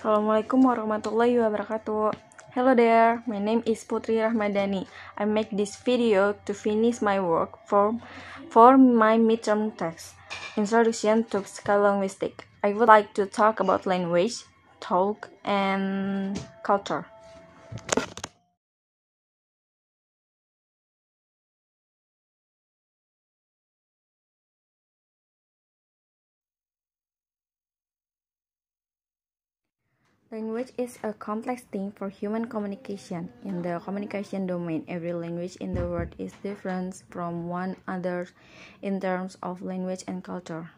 Assalamualaikum warahmatullahi wabarakatuh. Hello there, my name is Putri Rahmadani. I make this video to finish my work for, for my midterm text, Introduction to Psycholinguistics. I would like to talk about language, talk, and culture. Language is a complex thing for human communication. In the communication domain, every language in the world is different from one another in terms of language and culture.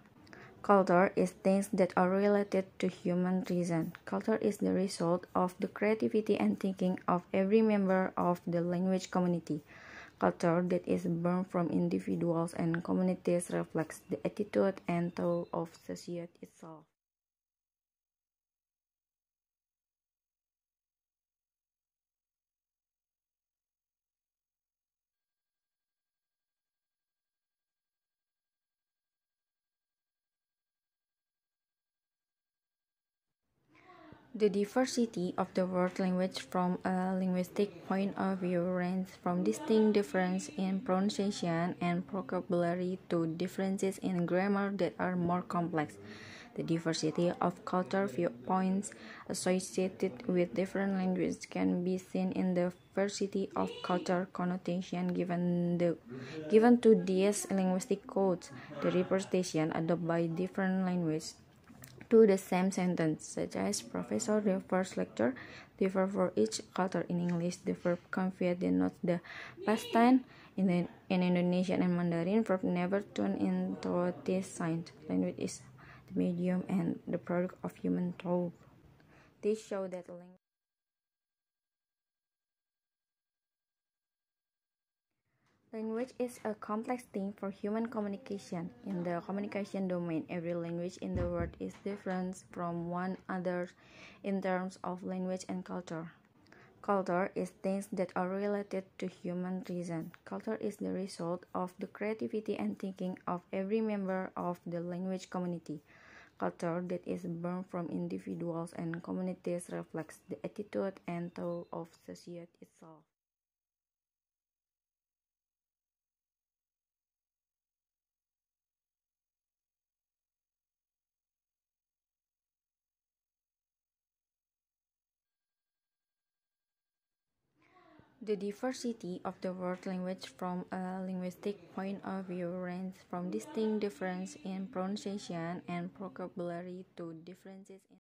Culture is things that are related to human reason. Culture is the result of the creativity and thinking of every member of the language community. Culture that is born from individuals and communities reflects the attitude and thought of society itself. The diversity of the world language from a linguistic point of view ranges from distinct differences in pronunciation and vocabulary to differences in grammar that are more complex. The diversity of cultural viewpoints associated with different languages can be seen in the diversity of cultural connotation given, the, given to these linguistic codes. The representation adopted by different languages to the same sentence, such as Professor the first lecture differ for each culture in English. The verb convey denotes the past tense. In, the, in Indonesian and Mandarin, verb never turn into this sign. Language is the medium and the product of human thought. This show that language Language is a complex thing for human communication. In the communication domain, every language in the world is different from one another in terms of language and culture. Culture is things that are related to human reason. Culture is the result of the creativity and thinking of every member of the language community. Culture that is born from individuals and communities reflects the attitude and thought of society itself. The diversity of the world language from a linguistic point of view ranges from distinct differences in pronunciation and vocabulary to differences in